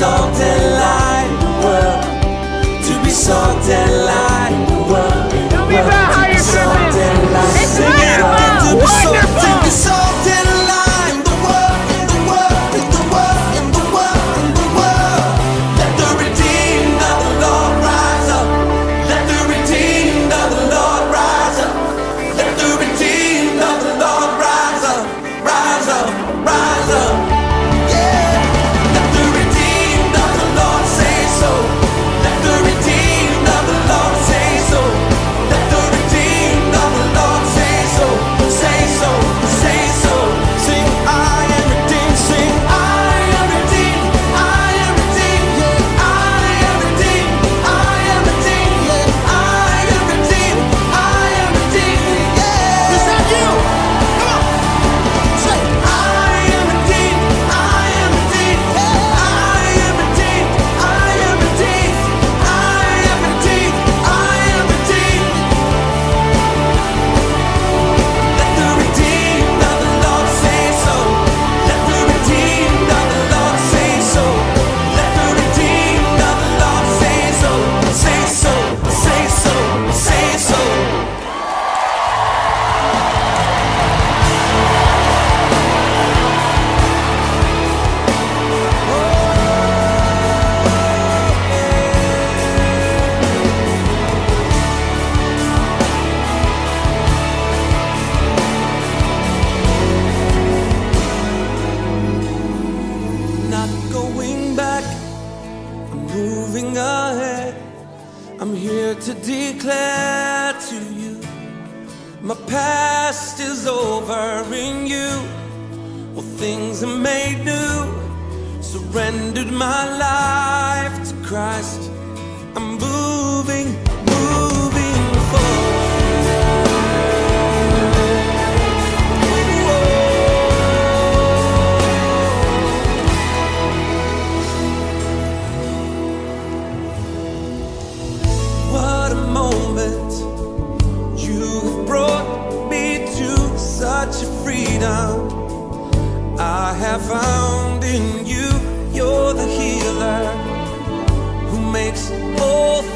something. I'm here to declare to you my past is over in you. All things are made new. Surrendered my life to Christ. I'm freedom. I have found in you, you're the healer who makes all.